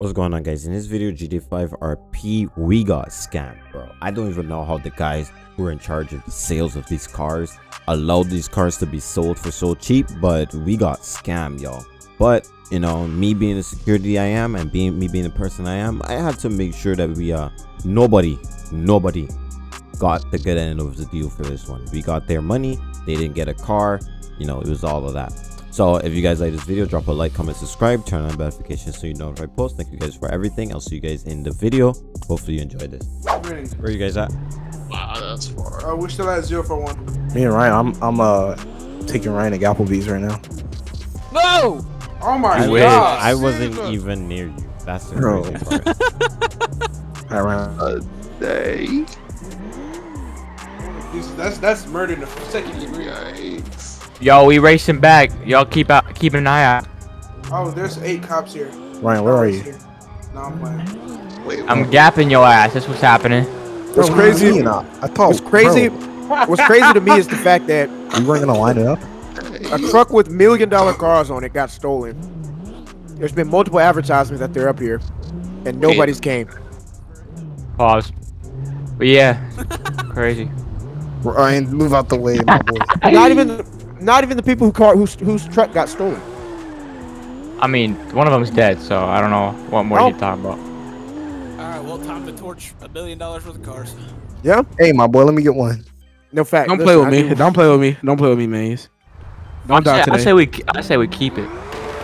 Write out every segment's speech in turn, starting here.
What's going on guys? In this video GT5 RP we got scammed bro. I don't even know how the guys who are in charge of the sales of these cars allowed these cars to be sold for so cheap but we got scammed y'all. But you know me being the security I am and being me being the person I am I had to make sure that we uh nobody nobody got the good end of the deal for this one. We got their money they didn't get a car you know it was all of that. So if you guys like this video, drop a like, comment, subscribe, turn on notifications so you know if I post. Thank you guys for everything. I'll see you guys in the video. Hopefully you enjoyed this. Where are you guys at? Wow, that's far. Uh, we're still at zero for one. Me and Ryan, I'm I'm uh taking Ryan to Applebee's right now. No! Oh my I, god! I wasn't even near you. That's the Bro. crazy part. All right, Ryan. A day. That's that's murder in the second degree. Yikes. Yo, we racing back. Y'all keep out, keep an eye out. Oh, there's eight cops here. Ryan, where are you? No, I'm playing. Wait, I'm gapping your ass. That's what's happening. What's crazy? what do you mean? I, I thought What's crazy? bro, What's crazy to me is the fact that we weren't gonna line it up. a truck with million dollar cars on it got stolen. There's been multiple advertisements that they're up here, and nobody's came. Pause. But yeah, crazy. Ryan, move out the way, my boy. Not even, not even the people who car whose whose truck got stolen. I mean, one of them's dead, so I don't know what more Oh. you talking about. Alright, well, time to torch a billion dollars worth of cars. Yeah, hey, my boy, let me get one. no fact. Don't play with I me. do- Don't play with me. Don't play with me, Maze. Don't die I say, I say we, I say we keep it.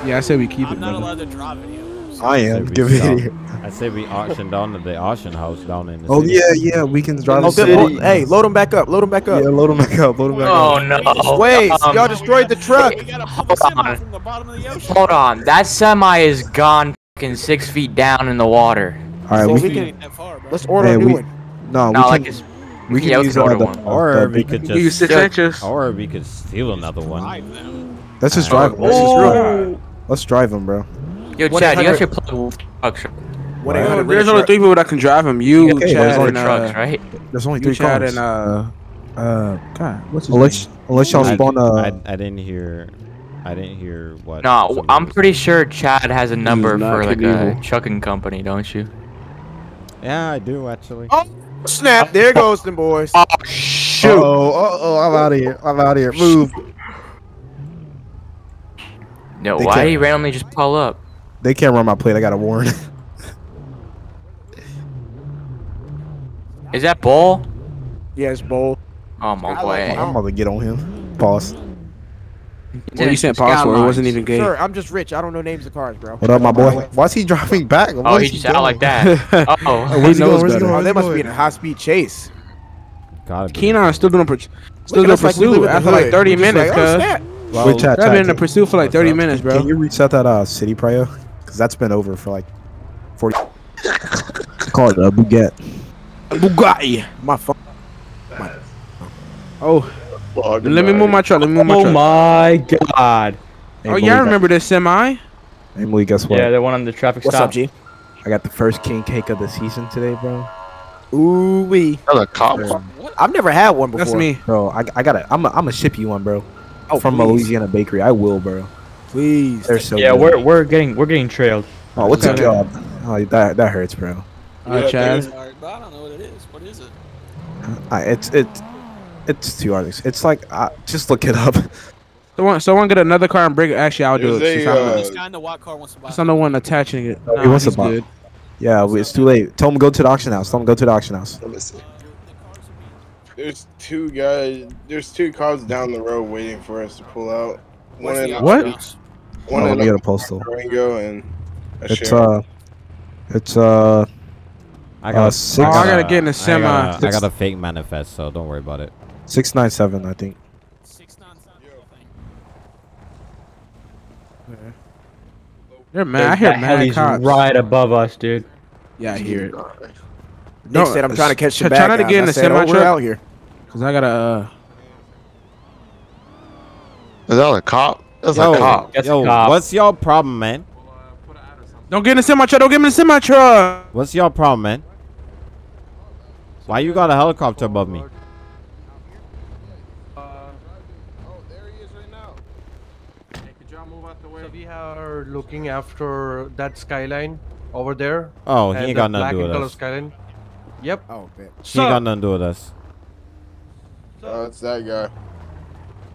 yeah, I say we keep I'm it, not brother. allowed to draw video. so- I Say am. we Give it here. I say we auction down to the auction house down in the Oh city. yeah, yeah. We can drive Oh, the good. city. Oh, hey, load them back up. Load them back up. yeah, load them back up. Load him back Oh up. no! Wait, Um, y'all destroyed the truck. Hold pull the semi on. from the bottom of the ocean. Hold on, that semi is gone fucking six feet down in the water. All right, So we we can. can- that far, bro. Let's order Hey, a new we- one. No, Not we like can. it's. We can yeah, we use can uh, one. Or the we could Give you just six inches. or we could steal another one. Let's just Oh, drive. him. Let's just oh. drive. Let's drive him, bro. Yo, Chad, you 800 got your plug truck. truck. One Right. eight Oh, hundred. there's only three people that can drive him. You, You got Okay, your Chad, there's and trucks, uh, right? There's only three Chad, cars. and uh, uh, God, what's his unless unless y'all I, spawn uh, I didn't hear. I didn't hear what. No, I'm pretty saying. sure Chad has a number for like a trucking company, don't you? Yeah, I do actually. Oh, snap! There goes them boys. Oh shoot! Oh, oh, oh, I'm out of here. I'm out of here. Move. No, They why can't- did he randomly just pull up? They can't run my plate. I got a warrant. Is that Bull? Yes, bold. Oh my god. I'm about to get on him. Pause. Well, you sent password. It wasn't even gay. Sir, I'm just rich. I don't know names of cars, bro. What up, my boy? Why's he driving back? Oh, Where's he just out like that. Oh, Where's he knows going? Where's he going? Oh, they must going? be in a high speed chase. Gotta be. Keenan still doing pur- still doing at us like pursuit after like 30 minutes, like, oh, cuz. Well, I've been in chat, the pursuit for like 30 minutes, bro. can you reset that uh city prio? Because that's been over for like 40. Call it a Bugatti. Bugatti. My phone. Oh, let me move my truck. Let me move my oh truck. oh my god. Oh, hey, Oh Malik, yeah, I remember this semi. Emily, guess what? Yeah, the one on the traffic What's stop. up, G? I got the first king cake of the season today, bro. Ooh wee. Another cop. I've never had one before. That's me. Bro, I, I got it. I'm I'm gonna ship you one, bro. Oh, From please. a Louisiana bakery. I will, bro. Please. They're so Yeah, good. we're we're getting we're getting trailed. Oh, what's a Okay. job? Oh, that that hurts, bro. Uh, Chad. Alright, I don't know what it is. What is it? I, it's it's it's too hard. It's like uh, just look it up. Someone, someone get another car and bring it. Actually, I'll do it. There's Since uh, This guy in the white car wants to buy. since I'm the one attaching it. Oh, he wants to he's buy- good. Yeah, we- it's too late. Tell them go to the auction house. Tell them go to the auction house. There's two guys. There's two cars down the road waiting for us to pull out. One What's in the What? Options? one Oh, let in me get a postal. Ringo and a It's Cheryl. uh, it's uh, I Uh, got. six- Oh, I gotta get in a I semi. got, a, I got a fake manifest, so don't worry about it. six nine seven, I think. Six nine seven. They're mad. I hear That mad heli's cops. right above us, dude. Yeah, I hear it. Nick said I'm trying to catch the try- bad try not to get in I the said, oh, semi we're truck. out here. Cause I gotta. Uh, Is that a cop? That's Yo, a cop. That's a yo, cop. what's y'all problem, man? don't get in the semi truck. Don't get in the semi truck. What's y'all problem, man? Why you got a helicopter above me? Uh, oh, so we are looking after that skyline Over there. Oh, he ain't got nothing to do and with color us. Skyline. Yep. Oh, man. He ain't got nothing to do with us. Oh, it's that guy.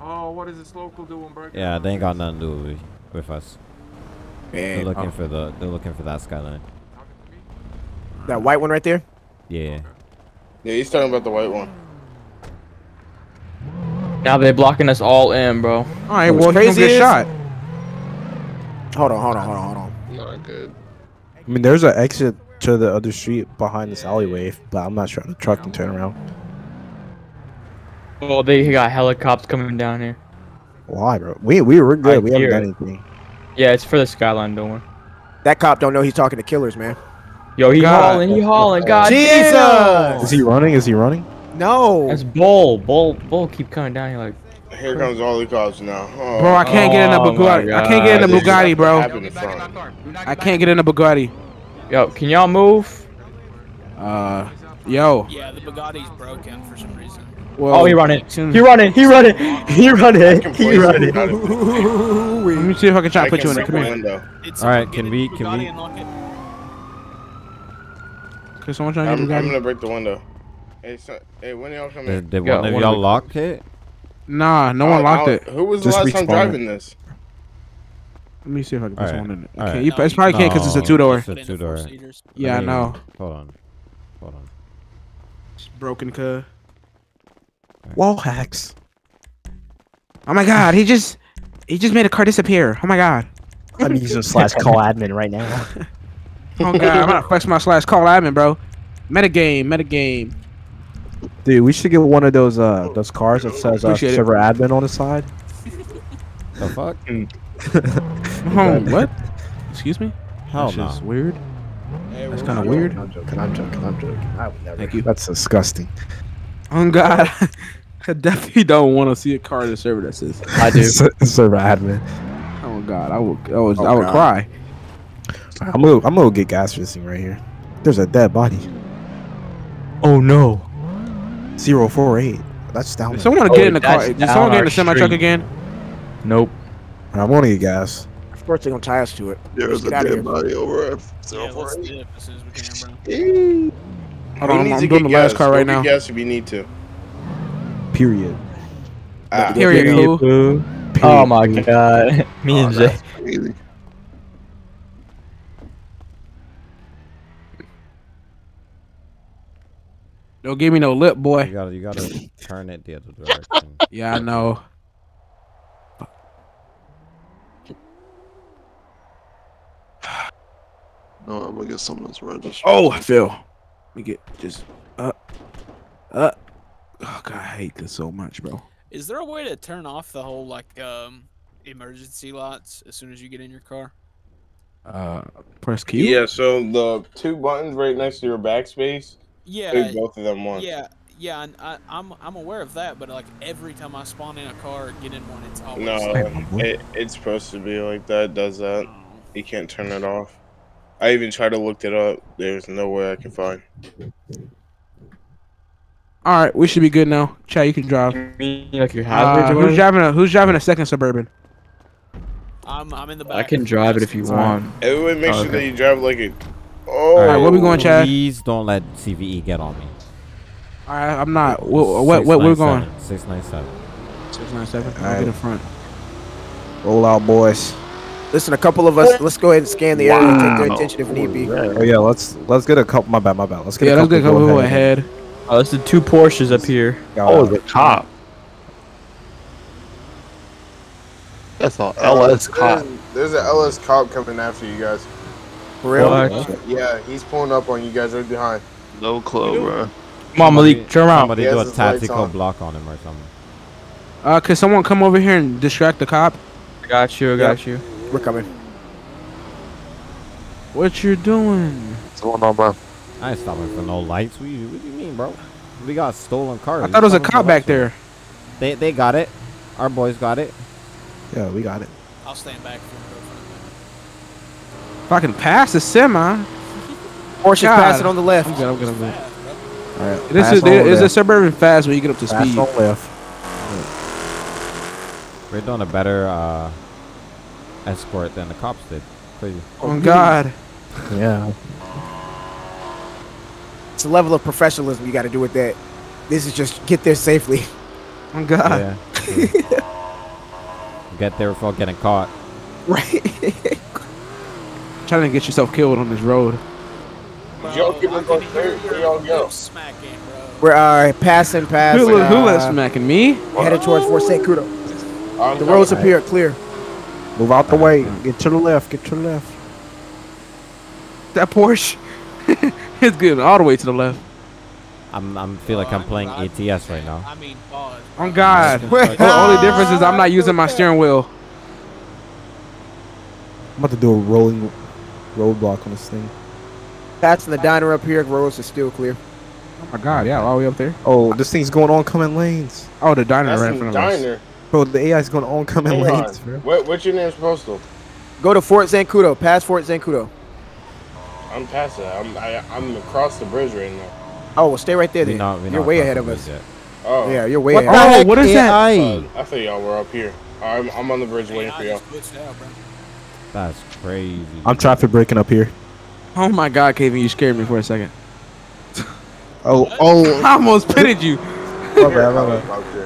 Oh, what is this local doing, bro? Yeah, they ain't got nothing to do with, with us. They're looking oh, for the. They're looking for that skyline. that white one right there. Yeah. Yeah, he's talking about the white one. Now they're blocking us all in, bro. All right, What's well, he's crazy gonna get is- shot. Hold on, hold on, hold on, hold on. Not good. I mean, there's an exit to the other street behind this alleyway, but I'm not sure the truck can turn around. Oh, they got helicopters coming down here. Why, bro? We we were I good. We haven't hear done anything. Yeah, it's for the skyline, don't worry. That cop don't know he's talking to killers, man. Yo, he God. hauling, he hauling. God Jesus! damn. Is he running? Is he running? No. That's Bull. Bull. Bull keep coming down here like. Here comes all the cops now. Oh, Bro, I can't get in the Oh Bugatti. I can't get in the This is Bugatti, bro. what happened in front. I can't get in the Bugatti. Yo, can y'all move? Uh, yo. Yeah, the Bugatti's broken for some reason. Well, Oh, he running. soon- He running. He running. He running. He Completely running. out of- Let me see if I can try to put you in it. Come the here. window. All right, can we- can we- and lock. Cause someone trying to I'm, get the I'm gonna break the window. Hey, so, hey, when y'all come in? Did, did Yeah, one of y'all lock it? Nah, no one I'll- locked I'll- it. Who was Just the last time driving this? Let me see if I can put Alright, someone in it. alright. Okay, you, No, it's probably can't because it's a two door. It's a Put it in the two-door. Yeah, I know. Hold on. Hold on. It's broken, cuz. Wall hacks. Oh my god, he just he just made a car disappear. Oh my god. I'm using slash call admin right now. Oh god, I'm gonna flex my slash call admin, bro. Metagame, metagame. Dude, we should get one of those uh those cars that says uh, Appreciate it. server admin on the side. The fuck? Oh, what? Excuse me? Hell That's no. just weird. Hey, That's kind of weird. I'm joking. I'm joking. I'm joking. I would never. Thank you. That's disgusting. Oh god. I definitely don't want to see a car in the server that says. I do. Ser- server admin. Oh god, I would, I would, Oh, I would God. cry. I'm gonna I'm gonna get gas for this thing right here. There's a dead body. Oh no. Zero four eight. That's down. Did there. someone Oh, get in the oh, car? that's Did down someone get in the semi truck again? Nope. I'm gonna get gas. Of course they're gonna tie us to it. There's a dead here. body over at Yeah, let's 048. Hold on, I'm, needs I'm to doing the get last gas? car right now. Gas if you need to. Period. Ah, Period, Period, cool. Period. Oh my god. Me and Oh, Jay. crazy. Don't give me no lip, boy. You boy. gotta, you gotta turn it the other direction. Yeah, I know. No, I'm gonna get someone's register. Oh, I feel. Let me get just uh uh. Oh god, I hate this so much, bro. Is there a way to turn off the whole like um emergency lights as soon as you get in your car? Uh, press Q. Yeah, so the two buttons right next to your backspace, Yeah, do both of them once. yeah, yeah. And I, I'm I'm aware of that, but like every time I spawn in a car, get in one, it's always No, like, it, it's supposed to be like that. Does that? You can't turn it off. I even tried to look it up. There's no way I can find. All right, we should be good now. Chad, you can drive. Me like your Uh, hazards who's driving a Who's driving a second suburban? I'm I'm in the back. I can drive it if you want. Everyone, make Oh, sure okay. that you drive like a. Oh, Alright, where we going, Chad? Please don't let CVE get on me. All right, I'm not. What? What? What? We're going. Six nine seven. Six nine seven. I'll Alright. get in front. Roll out, boys. Listen, a couple of us. Let's go ahead and scan the area and take their attention if need be. Oh yeah, let's let's get a couple. My bad, my bad. Let's get Yeah, a couple. let's get a couple go people ahead. Oh, there's the two Porsches up here. Oh, the cop. That's all Oh, LS cop. There's, there's an LS cop coming after you guys. For real? What? Yeah, he's pulling up on you guys right behind. No clue, bro. Come on, Malik, turn around. Somebody He do a tactical block on him or something. Uh, could someone come over here and distract the cop? I got you, I got you. We're coming. What you're doing? What's going on, bro? I ain't stopping for no lights. What do you, what do you mean, bro? We got stolen cars. I thought it was a Stolen cop back there. They they got it. Our boys got it. Yeah, we got it. I'll stand back. If I can pass the semi. Porsche God. passing on the left. I'm good. I'm good. I'm good. All right. This is on is a suburban fast when you get up to Pass speed. on left. We're doing a better uh, escort than the cops did. Crazy. Oh God. Yeah. It's a level of professionalism you got to do with that. This is just get there safely. Oh God. Yeah. true. Get there without getting caught. Right. Trying to get yourself killed on this road. Y'all keep it going straight, where y'all go? Smacking, bro. We're uh, passing past. Who, who uh, let smacking me? Headed towards Fort Zancudo. The roads coming. up clear. Move out the way. Get to the left. Get to the left. That Porsche. it's good all the way to the left. I'm I'm feel like I'm playing ATS right now. I mean, pause. On God. The only difference is I'm not using my steering wheel. I'm about to do a rolling roadblock on this thing. Passing the diner up here. Roads are still clear. Oh my God, yeah, all the way up there. Oh, this thing's going oncoming lanes. Oh, the diner That's right in in front of us. diner. Bro, the AI is gonna oncoming Hang lanes, on. bro. What, what's your name postal? Go to Fort Zancudo. Pass Fort Zancudo. I'm past that. I'm I, I'm across the bridge right now. Oh, well, stay right there We then. not, we You're not way ahead of us. yet. Oh, Yeah, you're way What ahead. the Oh, heck, what is that? AI? uh, I thought y'all were up here. I'm I'm on the bridge waiting for y'all. just glitched out, bro. That's crazy. I'm traffic braking up here. Oh my God, Kevin, you scared me for a second. Oh, oh. I almost pitted you. my bad, my bad.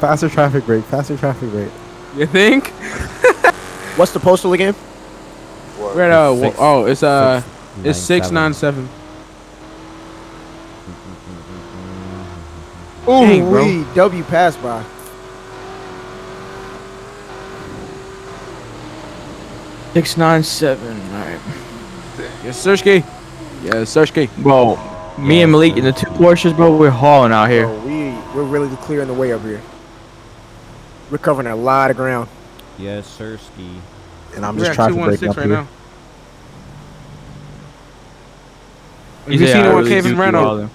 Faster traffic rate, Faster traffic rate. You think? What's the postal again? What? Where uh? Six- oh, it's uh, Six, it's six nine seven. Ooh, Dang, bro. wee, W pass by. Six nine seven. All right. Yes, Sirski. Yes, Sirski. Bro, me and Malik in the two Porsches, bro, we're hauling out here. Bro, we we're really clearing the way up here. We're covering a lot of ground. Yes, sir, ski. And I'm We're just at traffic two one braking six up right here. now. Have you seen the oh, one Kevin ran?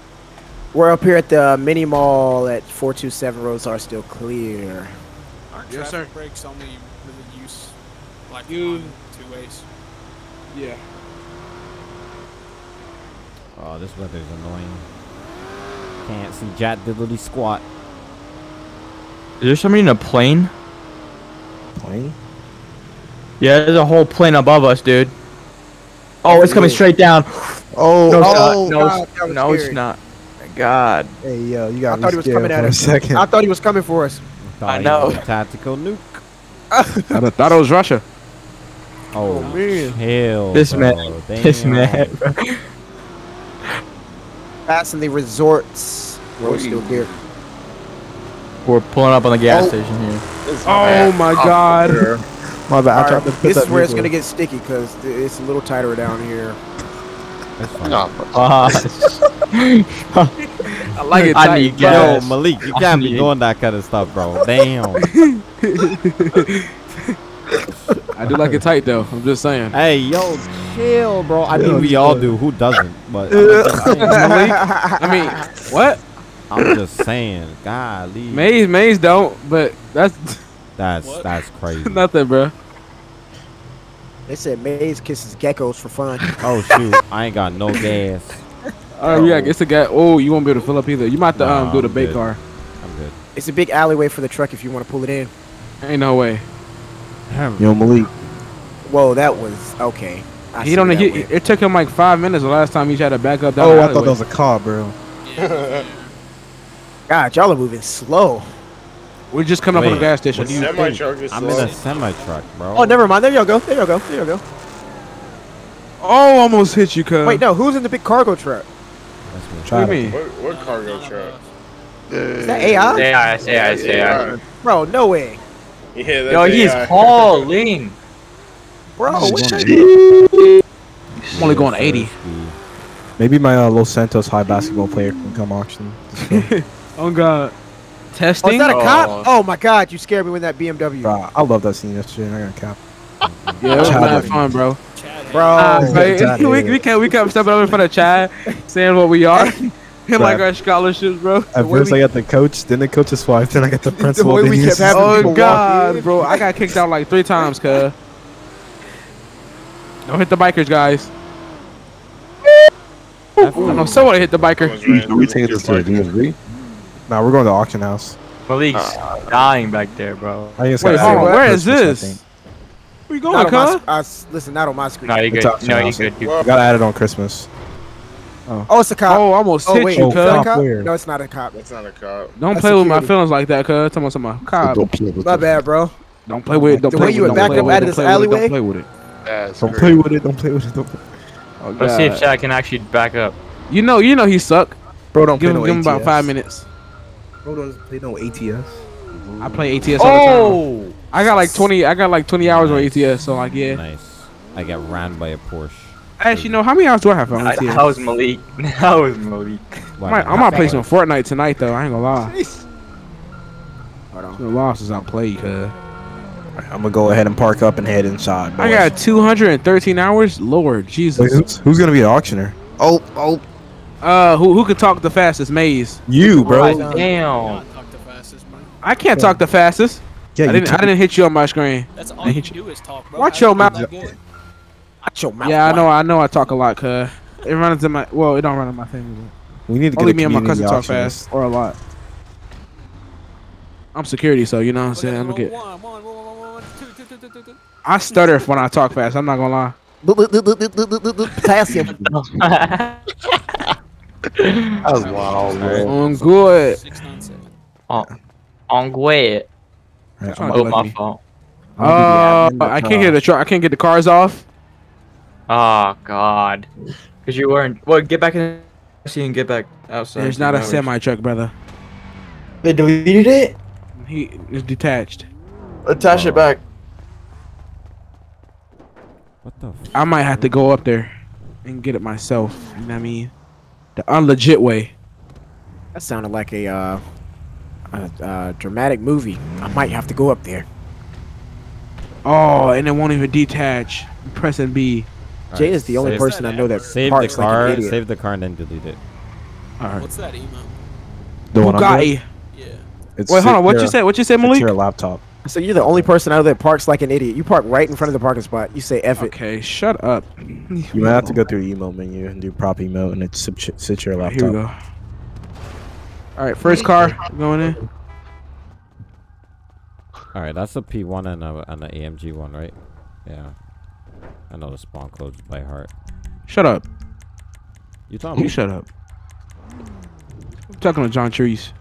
We're up here at the mini mall at 427 roads are still clear. Aren't Yes, traffic sir. breaks only really use like You- on two ways? Yeah. Oh, this weather's annoying. Can't see Jack Diddledy squat. Is there somebody in a plane? Plane? Yeah, there's a whole plane above us, dude. Oh, it's coming straight down. Oh, No, it's oh, not. No, God, it's, no, it's not. God. Hey, yo, you I got thought he me was scared coming at for a us. second. I thought he was coming for us. Thought I know. tactical nuke. I thought- thought it was Russia. Oh, oh man. Hell, This bro. man. This Damn. man. bro. Passing the resorts. Roads still clear. We're pulling up on the gas Oh. station here. Oh bad. my God. My bad. I tried right, to this is where it's gonna get sticky because it's a little tighter down here. That's fine. Nah, I like it I tight. need Yo. Malik, you can't be doing that kind of stuff, bro. Damn. I do like it tight though. I'm just saying. hey, yo, chill, bro. I mean, we all chill. do. Who doesn't? But I'm just. I mean, what? I'm just saying. Golly. Maze, Maze don't, but that's That's What? that's crazy. nothing, bro. They said Maze kisses geckos for fun. Oh shoot, I ain't got no gas. All right, yeah, it's a guy. Oh, you won't be able to fill up either. You might have to um Nah, do the I'm bait car. I'm good. It's a big alleyway for the truck if you want to pull it in. Ain't no way. Yo, Malik. Whoa, that was okay. I he don't. He, it took him like five minutes the last time he tried to back up down Oh, the I thought that was a car, bro. God, y'all are moving slow. We're just coming up on Wait, the gas station. what do you Semi think? truck is I'm in a semi truck, bro. Oh, never mind. There you go. There you go. There you go. Oh, almost hit you, cuz. Wait, no. Who's in the big cargo truck? That's me. What do you mean? What, what cargo truck? Is that AI? AI, it's AI, it's AI. Bro, no way. Yeah, that's Yo, he's AI. hauling. Bro, He's what going the- I'm only going 80. Maybe my uh, Los Santos high basketball player can come auction. this film. Oh God. Oh, Testing. is that a Oh. cop? Oh my God, you scared me with that BMW. Bro, I love that scene yesterday. I got cap. yeah, it was Chad. mad fun, bro. Chad, Bro, Ah, Oh, right. Chad, we, yeah. we kept we kept stepping up in front of Chad, saying what we are, and like our scholarships, bro. At way first, we- I got the coach, then the coach's wife, then I got the principal. way we kept having assistant. Oh God, bro, I got kicked out like three times, cuz. Don't hit the bikers, guys. I know someone hit the biker. Someone's Are we through taking this to your the bike. DMV? Nah, we're going to the auction house. Malik's dying back there, bro. I think it's Wait, hold on, where is this? think. Where you Not going, on my, cuz? sc- I s- listen, not on my screen. No, you It's good. optional, No, you also. good. You You gotta add it on Christmas. Oh. oh, it's a cop. Oh, I almost Oh, hit wait, you, is cuz. cop? No, it's not a cop. That's not a cop. Don't That's play with my feelings like that, cuz. Tell me something. Cop. Don't play with My bad, bro. Don't play with it. Don't The play way with you it. would Don't back play up with out it. of Don't this play with it. alleyway? Don't play with it. That's Don't great. play with it. Don't play with it. Don't play. Oh, Let's see if God. Shaq can actually back up. You know, you know he suck. Bro, don't Give play him, no give him about five minutes. Bro, don't play no ATS. I play ATS all the oh! time. Oh, I got like twenty. I got like twenty hours on ATS. So like, yeah. Nice. I got ran by a Porsche. Actually, no. How many hours do I have on I- ATS? that was Malik. That was Malik. Why I might, not? I might play some Fortnite tonight though. I ain't gonna lie. Hold on. The losses I played, cuz. I'm gonna go ahead and park up and head inside. I got 213 hours. Lord Wait, Jesus. who's, who's gonna be the auctioneer? Oh, oh, Uh, who who could talk the fastest? Maze. you, bro. God damn. Not talk the fastest, bro. I can't talk the fastest. Yeah, I didn't. I didn't hit you on my screen. That's all I you do is talk, bro. Watch your mouth. Watch your mouth. Yeah, I know. I know. I talk a lot, cuz. It runs in my. Well, it don't run in my family. We need to but get Only me and my cousin talk fast or a lot. I'm security, so you know what I'm saying. I'm gonna get. I stutter when I talk fast. I'm not gonna lie. Potassium. That was wild, bro. I'm good. Six, nine, seven. On Gwet. Right, Trying I'm to Oh, my me- fault. gonna Uh, be the admin I can't get the truck. I can't get the cars off. Oh God. Cause you weren't. Well, get back in. So you can get back outside. There's not you a semi truck, brother. They deleted it? He is detached. Attach it back. What the? F- I might have to go up there and get it myself. You know what I mean? The unlegit way. That sounded like a uh, a, uh dramatic movie. I might have to go up there. Oh, and it won't even detach. Pressing B. Jay is the only person I know that Save the parks like car. an idiot. save the car and then delete it. All right. What's that email? The one I'm doing? Bugatti. Yeah. It's Wait, hold on. What you Secure- said? What you said, Malik? Your laptop. So you're the only person out know that parks like an idiot. You park right in front of the parking spot. You say F it. Okay, shut up. You might have to go through the email menu and do prop email, and it's sit- secure Here we go. All right, first car going in. All right, that's a P1 and a and a AMG one, right? Yeah. I know the spawn codes by heart. Shut up. You talking? You about- shut up. I'm talking to John Trees.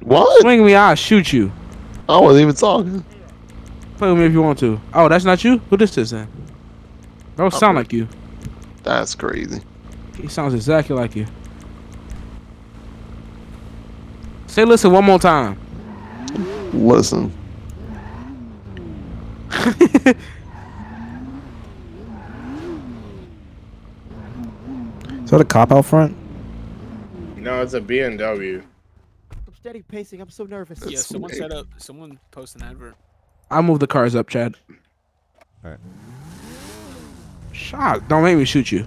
What? Swing me, I'll shoot you. I wasn't even talking. Play with me if you want to. Oh, that's not you? Who this is then? Don't sound like you. That's crazy. He sounds exactly like you. Say listen one more time. Listen. Is that a cop out front? No, it's a BMW. I'm steady pacing. I'm so nervous. Yeah, someone weird. set up. Someone post an advert. I'll move the cars up, Chad. Alright. Shot. Don't make me shoot you.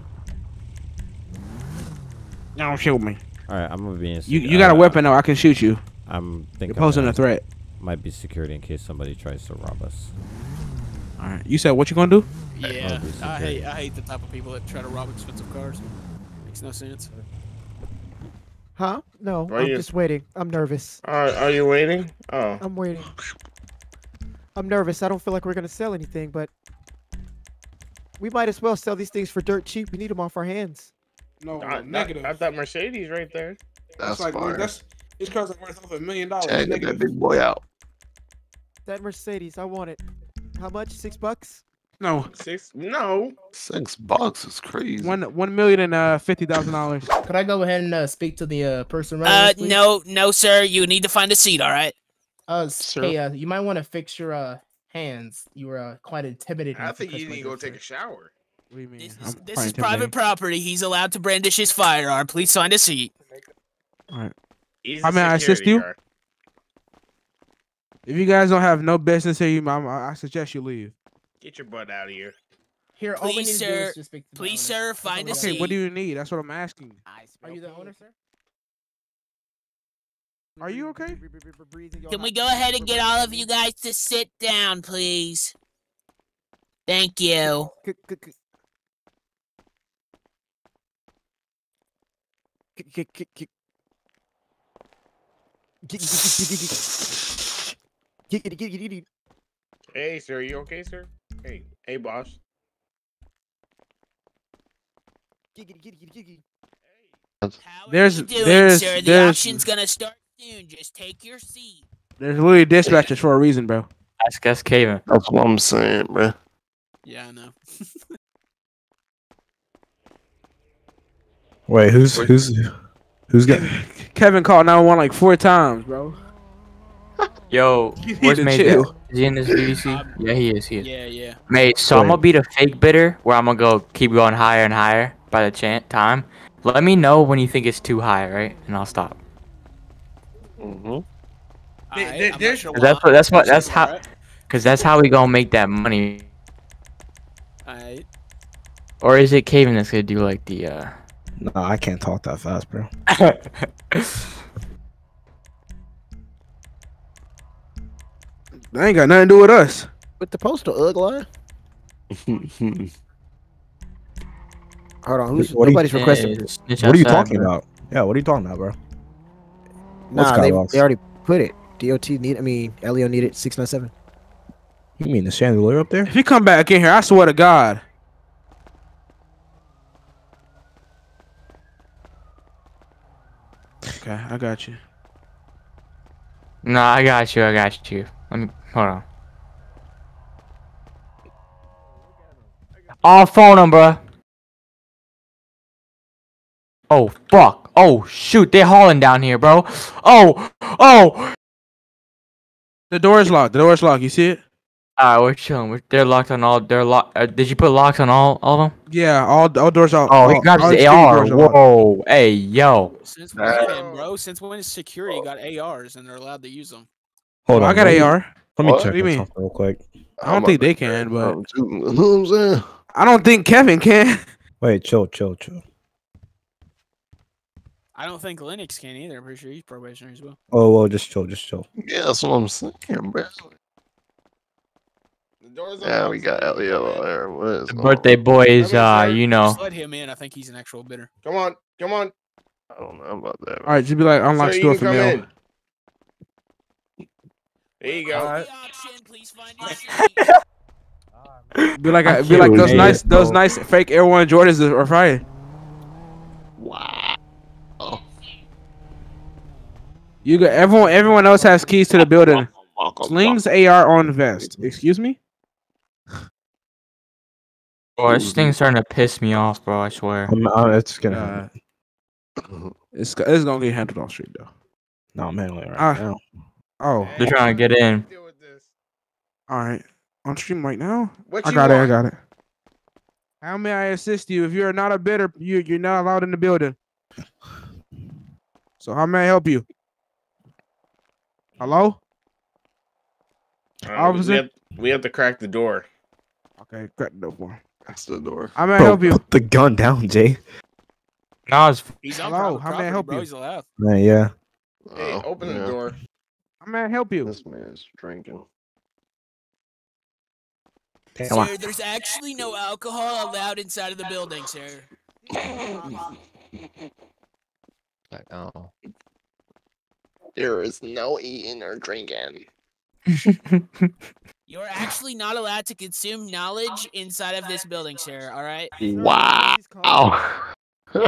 Don't shoot me. All right, I'm gonna be in. You you got a uh, weapon though. I can shoot you. I'm thinking. You're posing a threat. Might be security in case somebody tries to rob us. All right. You said what you gonna do? Yeah, I hate. I hate the type of people that try to rob expensive cars. Makes no sense. Huh? No, Why I'm you- just waiting. I'm nervous. Are, are you waiting? Oh. I'm waiting. I'm nervous. I don't feel like we're gonna sell anything, but we might as well sell these things for dirt cheap. We need them off our hands. No, I, negative. I thought Mercedes right there. That's like fire. that's this car's like worth over a million dollars. Chad, that big boy out. That Mercedes, I want it. How much? Six bucks? No, Six? No. Six bucks is crazy. one one million and uh fifty thousand dollars. Could I go ahead and uh, speak to the uh, person running Uh, this, no, no, sir. You need to find a seat. All right. Uh, s- Sir. hey, uh, you might want to fix your uh hands. You were uh, quite intimidating. I think you need to go take a shower. What do you mean? This, is, this is private property. He's allowed to brandish his firearm. Please find a seat. He's How a may I assist you? guard. If you guys don't have no business here, you, I, I suggest you leave. Get your butt out of here. Here, all we need Please, to do sir. is just speak to the Please, owner. sir, find we a gotta Okay, seat. what do you need? That's what I'm asking. Are you the owner, sir? Are you okay? Can we go ahead and get all of you guys to sit down, please? Thank you. Hey, sir, you okay, sir? Hey, hey, boss. Giggity, giggity, giggity. How are There's- you doing, there's- sir? The there's- auction's gonna start soon. Just take your seat. There's literally dispatchers for a reason, bro. Ask us, Kaven. That's what I'm saying, bro. Yeah, I know. Wait, who's who's who's got? Kevin called 911 like four times, bro. Yo, You need where's to Mate? Is he in this BBC? Yeah, he is. He is. Yeah, yeah. Mate, so I'm gonna be the fake bidder where I'm gonna go keep going higher and higher by the chan time. Let me know when you think it's too high, right? And I'll stop. Mm-hmm. Alright, there- I'm not there's- sure 'Cause that's what- that's what- that's how- alright. Cause that's how we gonna make that money. Alright. Or is it Kaven that's gonna do like the uh? No, I can't talk that fast, bro. That ain't got nothing to do with us. With the postal ugly. Hold on, who's What do you- nobody's requesting. Yeah, snitch What are you talking bro. about? Yeah, what are you talking about, bro? What's Nah, they, Skybox? they already put it. DOT need. I mean, Leo needed six nine seven. You mean the chandelier up there? If he come back in here, I swear to God. Okay, I got you. No, I got you. I got you. Let me hold on. I'll phone him, bruh. Oh fuck! Oh shoot! They're hauling down here, bro. Oh, oh! The door is locked. The door is locked. You see it? Alright, we're chilling. We're, they're locked on all. They're locked. Uh, did you put locks on all, all of them? Yeah, all all doors are. Oh, he all- grabbed all his AR. doors are locked. Whoa! Hey, yo. Since when, bro? Since when is security got ARs and they're allowed to use them? Hold Oh, on. I got let me- AR. Let me What? check you this something real quick. I don't think they can, but I'm you know what I'm saying? I don't think Kevin can. Wait, chill, chill, chill. I don't think Linux can either. I'm pretty sure he's probationary as well. Oh, well, just chill, just chill. Yeah, that's what I'm saying, bro. The doors Yeah, we got you Elio there. What is The birthday on? boy is, uh, you know. Just let him in. I think he's an actual bidder. Come on, come on. I don't know about that. All right, just be like unlock Sir, you store for me. In. There you go. The auction, please find your seat. Be like I be like those nice it, those nice fake Air One Jordans are Friday. Wow. Oh. You got everyone. Everyone else has keys to the building. Slings AR on vest. Excuse me. Bro, this thing's starting to piss me off, bro. I swear. I'm, uh, it's gonna Uh, happen. it's it's gonna get handled off street though. No, man, right Ah. now. Oh, They're trying to get in. Deal with this. all right. On stream right now. What I you got it. I got it. How may I assist you? If you are not a bidder, you you're not allowed in the building. So how may I help you? Hello? Uh, we- Officer? We have, we have to crack the door. Okay, crack the door. That's the door. How may I Bro, help you? put the gun down, Jay. No, it's He's Hello, private how may I property, help bro. you? He's allowed. Man, yeah. Hey, Oh, open the yeah. door. How may I help you? This man's drinking. Come on. Sir, there's actually no alcohol allowed inside of the building, sir. Like, oh. There is no eating or drinking. You're actually not allowed to consume knowledge inside of this building, sir. All right. Wow.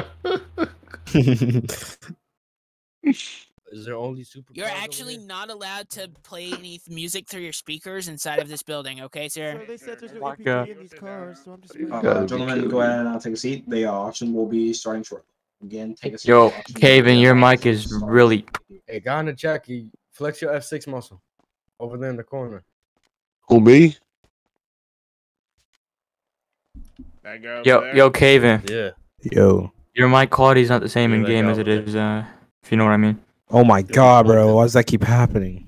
Is there only super? You're actually not allowed to play any music through your speakers inside of this building, okay, sir? So they said there's no Like, uh, in these cars, so I'm just You waiting. gotta Uh, gentlemen, go ahead and uh, take a seat. The uh, auction will be starting shortly. Again, take a seat. Yo, The Kaven, your mic is really. Hey, go on the Jackie. Flex your F6 muscle. Over there in the corner. Who me? That guy Yo, there. yo, Kaven, Yeah. Yo. your mic quality is not the same Yeah, in game as it is. Uh, if you know what I mean. Oh my god, bro. Why does that keep happening?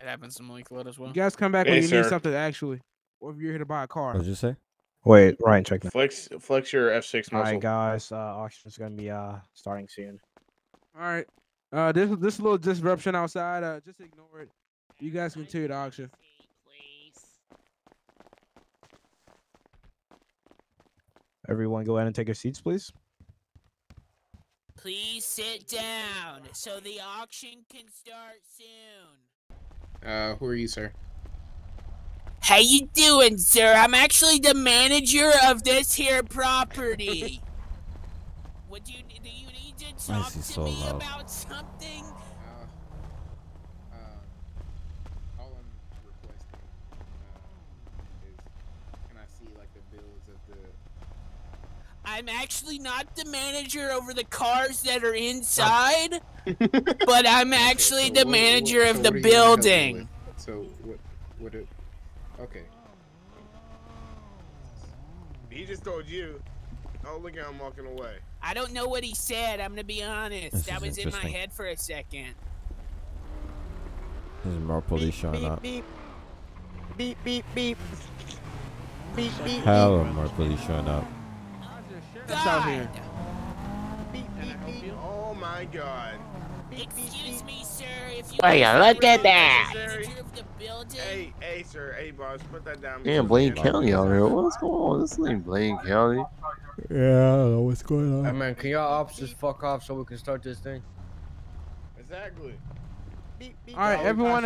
It happens to Malik Lud as well. You guys come back Hey, when you sir. need something actually, or if you're here to buy a car. What did you say? Wait, Ryan, check that. Flex, flex your F6 muscle. right, guys. Uh, auction's gonna be uh starting soon. All right. Uh, this this little disruption outside. Uh, just ignore it. You guys continue the auction. Everyone, go ahead and take your seats, please. Please sit down so the auction can start soon. Uh, who are you, sir? How you doing, sir? I'm actually the manager of this here property. Would you do you need to talk to so me loud? about something? all I'm requesting uh, is, can I see like the bills of the? I'm actually not the manager over the cars that are inside, but I'm actually So the what- what- manager so of what the are you gonna help me building. So what? What? It, okay. He just told you. Oh, look at him walking away. I don't know what he said. I'm gonna be honest. This that is was in my head for a second. There's more police showing beep, up. beep. Beep, beep, beep. Beep, beep, Hell of more police showing up. God. Oh my god. Excuse me, sir. If you Oh, yeah, look at that. the manager of the building, Hey, hey, sir. Hey, boss. Put that down. Damn, Blaine County out here. What's going on? This ain't Blaine County. Yeah, I don't know what's going Hey man, can y'all officers fuck off so we can start this thing? Exactly. All right, everyone,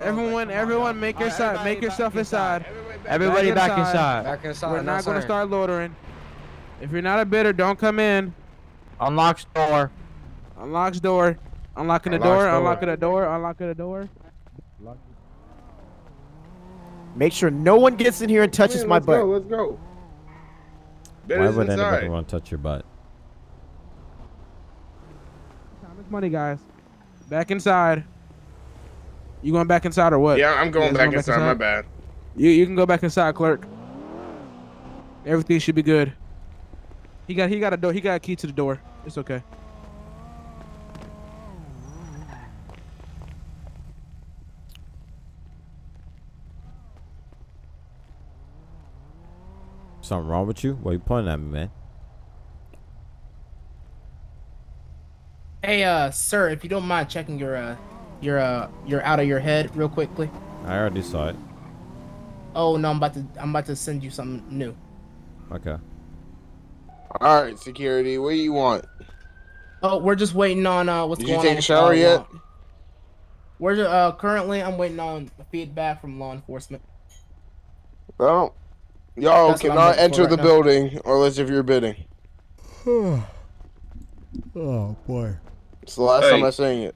everyone, everyone, make your side, make yourself inside. Everybody back inside. Back Back inside, We're no not gonna start loitering. If you're not a bidder, don't come in. Unlocks door. Unlocks door. Unlocking the door. door. Unlocking the door. Unlocking the door. Make sure no one gets in here and touches my butt. Let's go. Why Betty's would anybody want to touch your butt? Time is money, guys. Back inside. You going back inside or what? Yeah, I'm going You guys back inside. My bad. You you can go back inside, clerk. Everything should be good. He got he got a door. He got a key to the door. It's okay. Something wrong with you? Why you pointing at me, man? Hey, uh, sir, if you don't mind checking your, uh, your, uh, your out of your head real quickly. I already saw it. Oh no, I'm about to, I'm about to send you something new. Okay. All right, security. What do you want? Oh, we're just waiting on uh, what's Did you take a shower law- yet? We're ju- uh currently I'm waiting on feedback from law enforcement. Well, y'all That's what I'm cannot enter right the now. building unless if you're bidding. oh boy. It's the last time Hey. I seen it.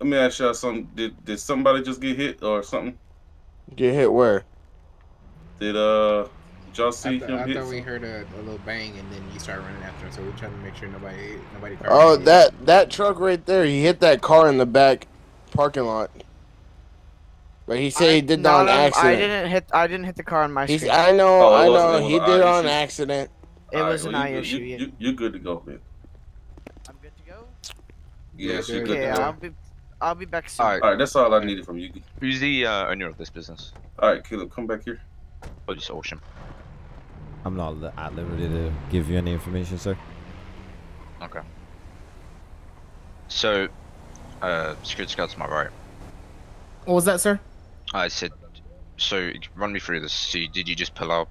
Let me ask y'all something. Did did somebody just get hit or something? Get hit where? Did uh did y'all see I, him I hit? thought we heard a, a little bang and then you started running after him, so we're trying to make sure nobody, nobody. Oh, that that truck right there. He hit that car in the back parking lot. But he said he did that on Not on- accident. I didn't hit. I didn't hit the car on my He's, street. I know, Oh, I know. was He did on issue. accident. It Alright, was an well, eye you, issue. You, yeah. you, you're good to go, man. I'm good to go. Yes, you're good Okay, to go. I'll be. I'll be back soon. All right, that's all I needed from you. Who's the uh, owner of this business? All right, Caleb, come back here. Oh, just Ocean. I'm not at liberty to give you any information, sir. Okay. So, uh, security scouts, am I right? What was that, sir? I said, so run me through this. So, did you just pull up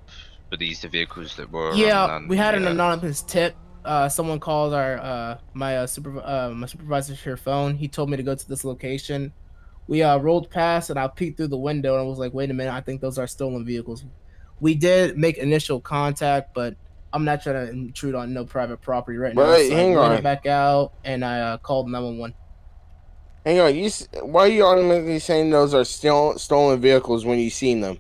with these the vehicles that were? Yeah, on, we had an anonymous tip. Uh, someone called our uh my uh, superv- uh my supervisor's here phone. He told me to go to this location. We uh rolled past and I peeked through the window and I was like, wait a minute, I think those are stolen vehicles. We did make initial contact, but I'm not trying to intrude on no private property right now. Wait, so hang I went on. back out and I uh, called 911. Hang on, you. Why are you automatically saying those are still stolen vehicles when you seen them?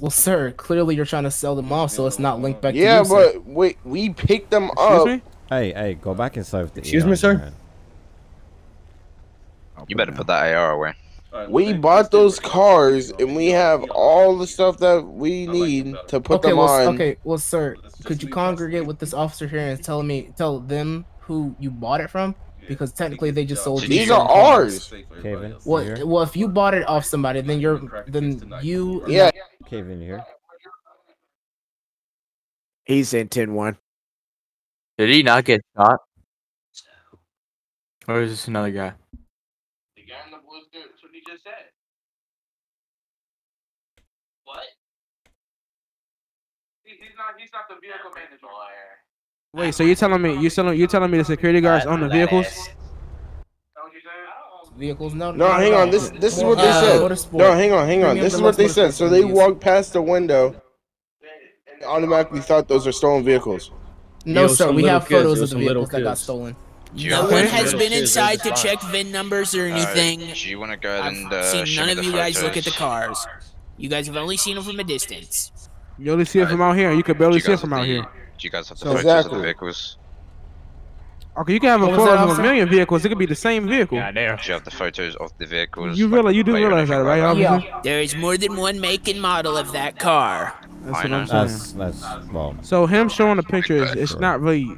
Well, sir, clearly you're trying to sell them off, so it's not linked back Yeah, to you. sir. but wait, we picked them up. Excuse me? Hey, hey, go back inside with the Excuse AR me, sir? your hand. You better put that AR away. We bought those cars and we have all the stuff that we need to put okay, them well, s- on. okay, well, sir, could you congregate with this officer here and tell me, tell them who you bought it from? Because technically, they just sold you. These are ours. Kevin, Well, here? well, if you bought it off somebody, then you're, then you. Yeah. Kevin, you here? He's in 10 1. Did he not get shot? Or is this another guy? The guy in the blue suit. That's what he just said. What? He, he's not. He's not the vehicle manager. Wait, so you telling me you telling you telling me the security guards own the vehicles? vehicles. No, No, hang on. This this is what they Uh, said. No, hang on, hang on. This is what they said. So they walked past the window, and automatically thought those are stolen vehicles. No, sir. We have photos of the vehicles that got stolen. No one has been inside to check VIN numbers or anything. Do you want to go ahead and uh, I've seen none of you guys look at the cars. You guys have only seen them from a distance. You only see it from out here. You can barely Do see you it from out the- here. You guys have the So- photos of the Exactly. vehicles? Okay, you can have a What photo of a million vehicles. It could be the same vehicle. There, you have the photos of the vehicles? You like, realize you do realize that, right, like that? There is more than one make and model of that car. That's I what. I'm saying. That's that's well. So him showing the pictures, it's Sure. not really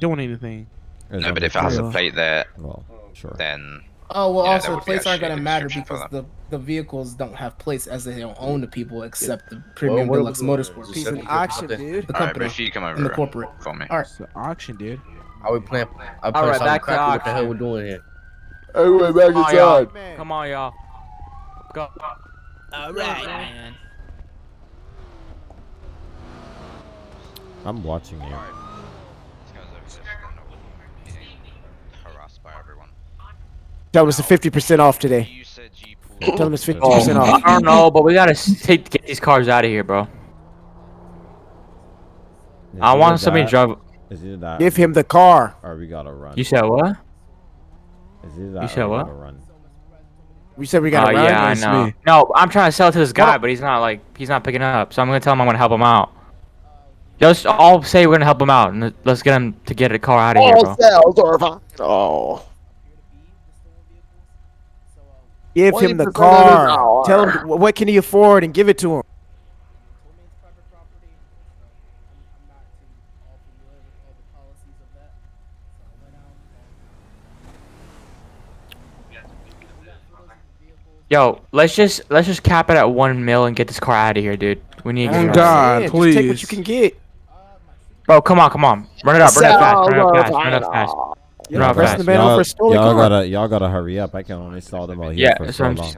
doing anything. No, but if it has a plate there, well, sure. then Oh well, Yeah, also would the plates aren't gonna matter because the the vehicles don't have plates as they don't own the people except the premium what- deluxe motorsport. Piece people. of auction, The dude. Alright, but company if you come over and the corporate. for me. All right. It's an auction, dude. Are we playing? I'm All playing right, back to cracky. What the hell auction. we doing here? Everybody back Come on, y'all. Come on, y'all. Go. All right, man. I'm watching you. This guy's over there, he's getting harassed by everyone. Tell him it's 50% off today. You said you pulled Tell him it's 50% Oh, off. I don't know, but we gotta take get these cars out of here, bro. It's I want either somebody to drive. It's either that. Give him the car. Or we gotta run. You said what? It's either that You said we what? gotta run. We said we Oh got to uh, run. yeah, I know. me. No, I'm trying to sell it to this guy, What? but he's not like he's not picking up. So I'm gonna tell him I'm gonna help him out. Just all say we're gonna help him out, and let's get him to get a car out of here, bro. cells are fine. Oh. Give him the 20% of his car. Tell him what can he afford and give it to him. Yo, let's just let's just cap it at one mil and get this car out of here, dude. We need to Oh, get out. God, Yeah, just take what you can get. Bro, come on, come on. Run it up, run it up fast, run it up fast, run it up fast. You're Run not up pressing fast. the man off Y'all, for a stolen y'all car. gotta y'all gotta hurry up. I can only stall them out here Yeah, for that's so long.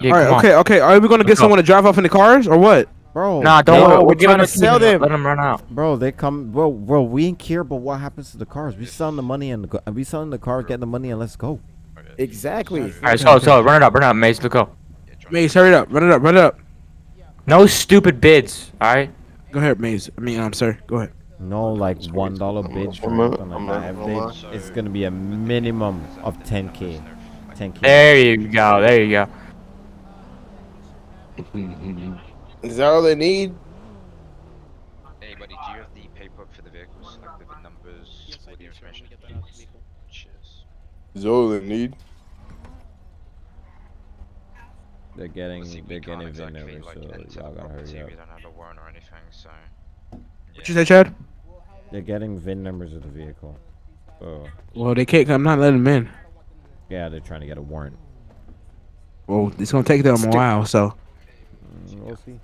Yeah, right, come on. okay, okay. Are we gonna get someone to drive off in the cars or what? Bro, Nah, don't No, worry. we're We're trying to sell them. Let them run out. Bro, they come. Bro, bro, we ain't care about what happens to the cars. We selling the money and the, go- we selling the car, get the money, and let's go. Exactly. All right, so so run it up, run it up, Mace. Let's go. Maze, hurry up, run it up, run it up. No stupid bids. All right. Go ahead, Maze. I mean, I'm sorry. Go ahead. No, like one dollar bids or I'm not- anything I'm like not that. If they- it's gonna be a minimum of 10k. 10k. There you go. There you go. Is that all they need? Hey, buddy, do you have the paperwork for the vehicles, like the VIN numbers, all the information? Cheers. Is that all they need? They're getting See, they're getting exactly, VIN like, so y'all gotta hurry up. We don't have a warrant or anything, so. What you say, Chad? They're getting VIN numbers of the vehicle. So Well, they can't. I'm not letting them in. yeah, they're trying to get a warrant. Well, it's gonna take them a while. So Mm, We'll see.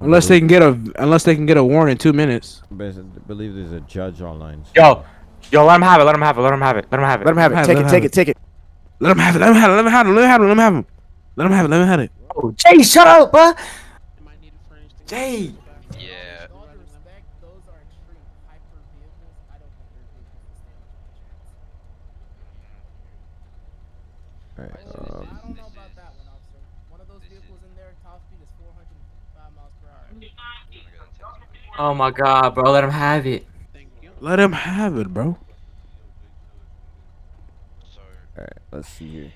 unless they can get a unless they can get a warrant in two minutes. But I believe there's a judge online. so- Yo, yo, let him have it. Let him have it. Let him have it. Let him have it. Let him have it. Take it, it, take it, take it. Let them have it. Let them have it. Let them have it. Let them have it. Let them have it. Let them have it. Let them have it. Oh, Jay, shut up, bro. Jay. Yeah. Alright, um, Oh my God, bro. Let him have it. Let him have it, bro. alright, let's see here.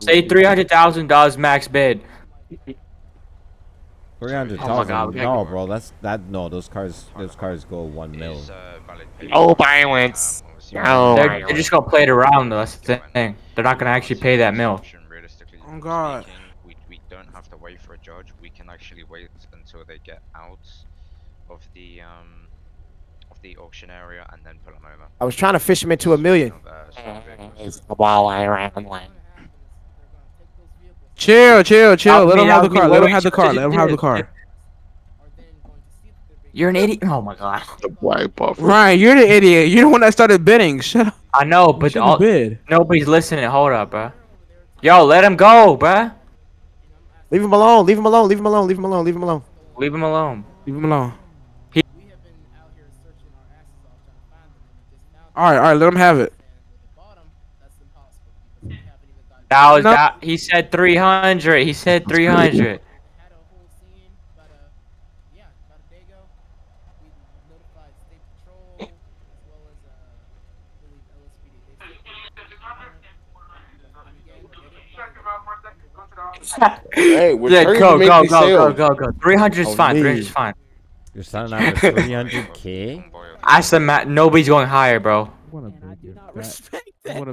Say three hundred thousand dollars max bid. Three hundred Oh my God, thousand. we gotta no, bro, that's that. No, those cars, those cars go one mil. Is, uh, valid paperwork. Oh, violence. No They're, they're just gonna play it around though. That's the thing. They're not gonna actually pay that mill. Realistically Oh, God. We, we don't have to wait for a judge. We can actually wait until they get out of the um of the auction area and then pull them over. I was trying to fish him into a million. It's the ball I ran like. Chill, chill, chill. That Let would them have the car. Let them way have the car. Let them to have the car. You're an idiot. Oh my God. The white buffer. Ryan, you're the idiot. You're the one that started bidding. Shut up. I know, but should've all, bid. nobody's listening. Hold up, bro. Yo, let him go, bro. Leave him alone. Leave him alone. Leave him alone. Leave him alone. Leave him alone. Leave him alone. Leave him alone. All right, all right. Let them have it. That was No. that. He said 300. He said 300. Hey, we're Yeah, trying go, to make go, go, go, go, go. 300 is Oh, fine. me. 300 is fine. You're selling out for 300k? I said, Matt, nobody's going higher, bro. All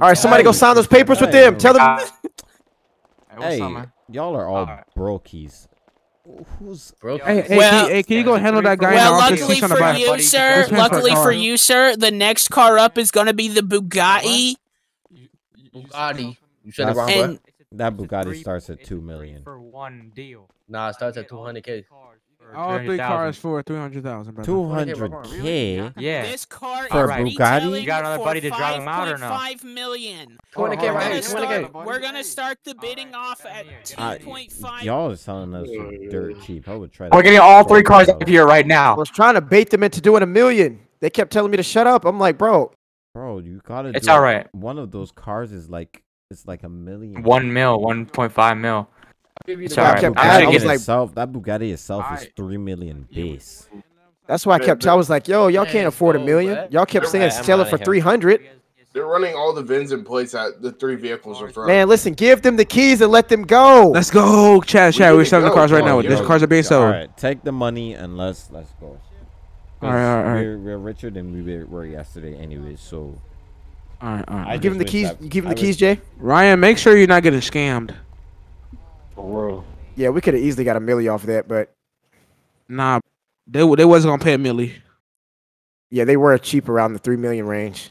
right, somebody go sign those papers with them. Tell them. Hey, y'all are all brokies. Who's Hey, hey, Well- can, hey, can you go handle that guy Well, in the office? luckily He's trying to for buy- you, He's sir, trying luckily for you, sir, the next car up is gonna be the Bugatti. Bugatti. You said it wrong, That's- bro. That Bugatti starts at 2 million. For one deal. Nah, it starts at 200k. All three cars for three hundred thousand, brother. 200k? Yeah. This car For is a Bugatti? You got another buddy to drive him out or no? 5.5 million. 200K We're right gonna 200K. start- We're gonna start the bidding off at I- 2.5. y'all are selling us for dirt cheap. I would try. We're getting all three cars up here right now. I now. was trying to bait them into doing a million. They kept telling me to shut up. I'm like, bro. Bro, you gotta. It's do it. alright. One of those cars is like it's like a million. One mil, 1.5 mil. It's Yeah, I kept I'm adding- actually I was like- itself, that Bugatti itself is three million base. That's why I kept. I was like, yo, y'all can't afford a million. Y'all kept saying sell it for 300. They're running all the VINs in place at the three vehicles in front. Man, listen, give them the keys and let them go. Let's go, Chad. Chad, we're selling the cars right now. Yo, These cars are being sold. right, take the money and let's let's go. All right, all right, all right. We're, we're richer than we were- were yesterday, anyway. So All right, all right. I give him the keys. that- You give him I the wish- keys, Jay. Ryan, make sure you're not getting scammed. Yeah, we could have easily got a milli off of that, but Nah, they they wasn't gonna pay a milli. yeah, they were cheap around the three million range.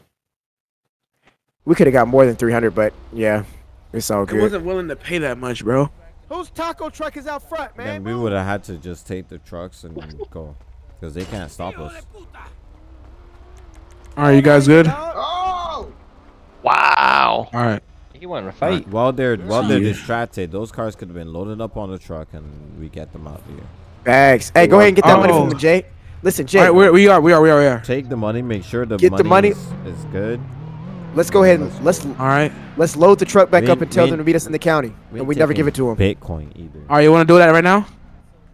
We could have got more than 300, but yeah, it's all good. good. wasn't willing to pay that much, bro. Whose taco truck is out front, then we would have had to just take the trucks and go, because they can't stop us. All right, you guys good? Oh! Wow. All right. He wanted to Right, fight. While they're while they're distracted, those cars could have been loaded up on the truck and we get them out of here. Bags. Hey, go ahead and get that money from Oh. the Jay. Listen, Jay. All right, we're, we are, we are, we are, we are. Take the money, make sure the Get the money, money. Is, is good. let's go ahead and let's All right. let's load the truck back We up and tell we them to meet us in the county, We and we never give it to them. Bitcoin either. All right, you want to do that right now?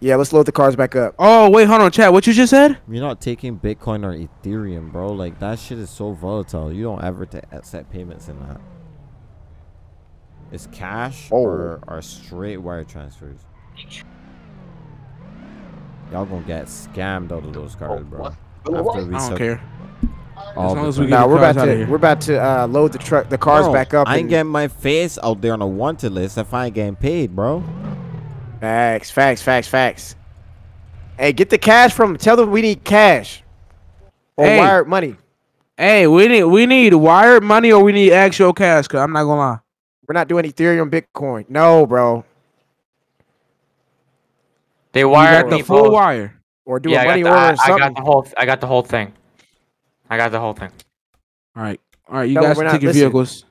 Yeah, let's load the cars back up. Oh, wait, hold on, Chad. What you just said? You're not taking Bitcoin or Ethereum, bro. Like that shit is so volatile. You don't ever ta- accept payments in that. It's cash Oh. or or straight wire transfers. Y'all gonna get scammed out of those cars, bro. After we I don't took care. all As long the as we cars. get Nah, the we're about to we're about to uh, load the truck, the cars Bro, back up. I ain't getting my face out there on a wanted list if I ain't getting paid, bro. Facts, facts, facts, facts. Hey, get the cash from them. Tell them we need cash or Hey. wired money. Hey, we need we need wired money or we need actual cash. Cause I'm not gonna lie. We're not doing Ethereum, Bitcoin. No, bro. They You wired the full wire. Or do Yeah, a I money got, order the, or I, I got the whole. I got the whole thing. I got the whole thing. All right, all right. You Tell them guys we're take your listen. vehicles.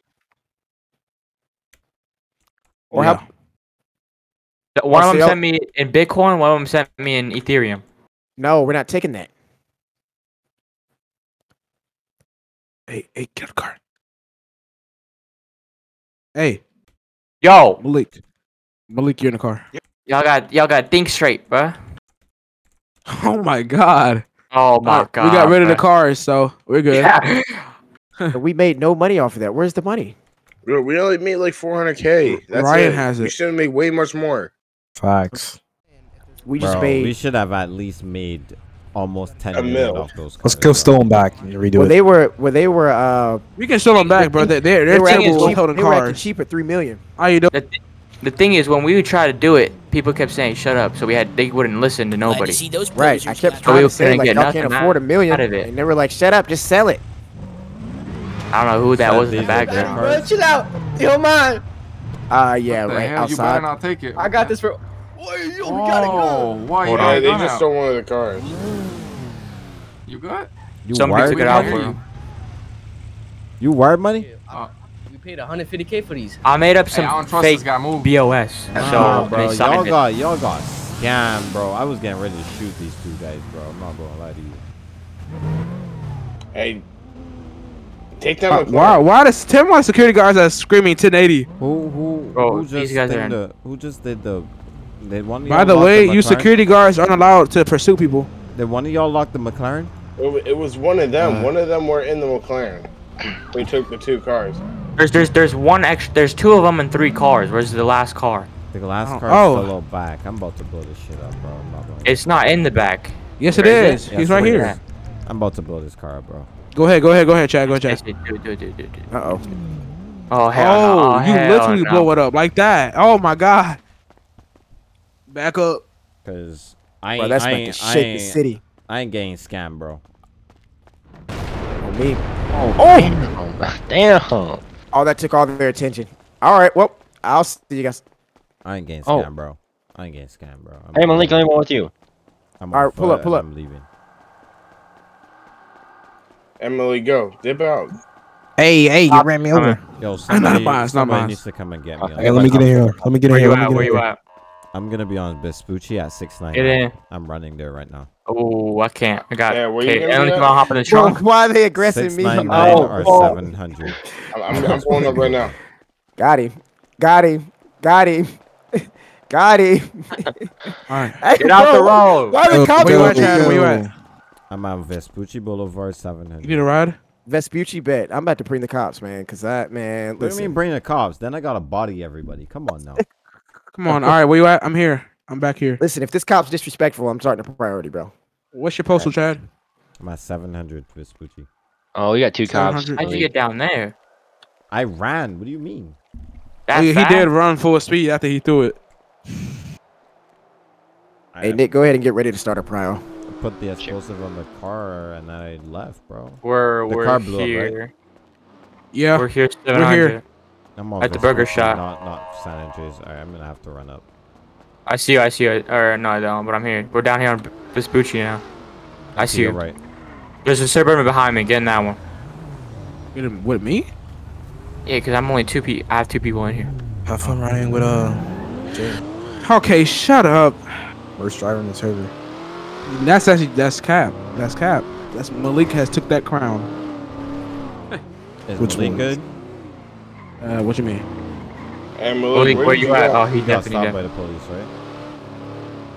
Or Yeah. how, The- One of them sent me in Bitcoin. One of them sent me in Ethereum. no, we're not taking that. Hey, hey, get a card. Hey, Yo, Malik. Malik, you're in the car. y'all got y'all got think straight, bruh. Oh my god. Oh my All right, god. we got rid of the cars, so we're good. Yeah. We made no money off of that. Where's the money? We only made like 400k. That's Ryan it. has it. We shouldn't make way much more. Facts. We just Bro, made. we should have at least made almost 10 A million mil. off those cars. Let's go bro. steal them back and redo Well, it. they were. Well, they were. Uh, We can sell them back, bro. They're they're they they're were acting terrible with cheap. holding They were acting cheap at three million. How you doing? The, th- the thing is, when we would try to do it, people kept saying "shut up," so we had they wouldn't listen to Glad to nobody. see those Right. I kept left. We trying to say like get y'all can't nothing afford a out- million, out of it. and they were like, "Shut up, just sell it." I don't know who that was in the these background. their cars. chill out. You don't mind. Uh, yeah, the right hell? You better outside. not take it. I got this for. Boy, you, we gotta Oh, go. why Hold got Yeah, a they just out? stole one of the cars. You good? You Somebody wired took it out for hear him. You wired money? We paid 150k for these. I made up Hey, I don't some trust fake this BOS, Nah, so bro, y'all got y'all got scammed, bro. I was getting ready to shoot these two guys, bro. I'm not gonna lie to you. Hey, Take Why? that. Why? Why does tell me why security guards are screaming 1080? Who who Bro, who these just guys did are the who just did the did one By y'all the way, you security guards aren't allowed to pursue people. Did one of y'all lock the McLaren? It, it was one of them. Uh. one of them were in the McLaren. We took the two cars. There's there's there's one extra. There's two of them and three cars. Where's the last car? The last Oh. car Oh. is still out back. I'm about to blow this shit up, bro. I'm not It's not in the back. Yes, it Where is. He's right here. at? I'm about to blow this car up, bro. Go ahead, go ahead, go ahead, Chad. Go ahead, Chad. do do do do do. Uh oh. Oh hell no! Oh, Oh, you hell literally no. blow it up like that. Oh my god. Back up. Cause I Bro, ain't, that's I about to ain't, shake I the city. I ain't getting scammed, bro. Oh, me. Oh, Oh! damn. Damn. Oh, that took all their attention. All right, well, I'll see you guys. I ain't getting Oh. scammed, bro. I ain't getting scammed, bro. I'm, Hey, Malik, let me walk with you. I'm All on right, pull up, pull up. I'm leaving. Emily, go. Dip out. Hey, hey, you ran me over. Yo, not somebody, mine, it's not somebody mine. needs to come and get me. Hey, let me get in here. Let me get in Where here. you at? Where you at? I'm gonna be on Vespucci at six nine. Get in. I'm running there right now. Oh, I can't. I got. Yeah, where you okay, gonna Emily, come at? on, hop in the Bro, trunk. why are they aggressing me? nine nine Oh, or oh. seven hundred. I'm, I'm, I'm pulling up right now. Got him. Got him. Got him. Got him. All right. Hey, Get out the bro, road. Why the Where cops you at, Where you at? I'm on Vespucci Boulevard 700. You hundred. need a ride? Vespucci bet. I'm about to bring the cops, man, because that, man, What do you mean bring the cops? Then I gotta body everybody. Come on now. Come on. All right, where you at? I'm here. I'm back here. Listen, if this cop's disrespectful, I'm starting a priority, bro. What's your postal, Chad? I'm at seven hundred Vespucci. Oh, you got two cops. How'd you get down there? I ran. What do you mean? That Oh, he fast? did run full speed after he threw it. Hey, Nick, go ahead and get ready to start a prio. I put the explosive on the car and I left, bro. We're The we're car blew up, right? here. Yeah. We're here. We're here. I'm on At the burger shop. Not not San Andreas. Alright, I'm gonna have to run up. I see you. I see you. Or no, I don't. But I'm here. We're down here on Vespucci now. I see You're you. right. There's a suburban behind me. Get in that one. Get him with me? Yeah, because I'm only two people. I have two people in here. Have fun riding with uh. Jay. Okay, shut up. Worst driver in the server. That's actually that's Cap. That's Cap. That's Malik has took that crown. Is Which Malik one? good? Uh, what you mean? And Malik, Malik, where where you you at? go? Oh, he He got stopped did. by the police, right?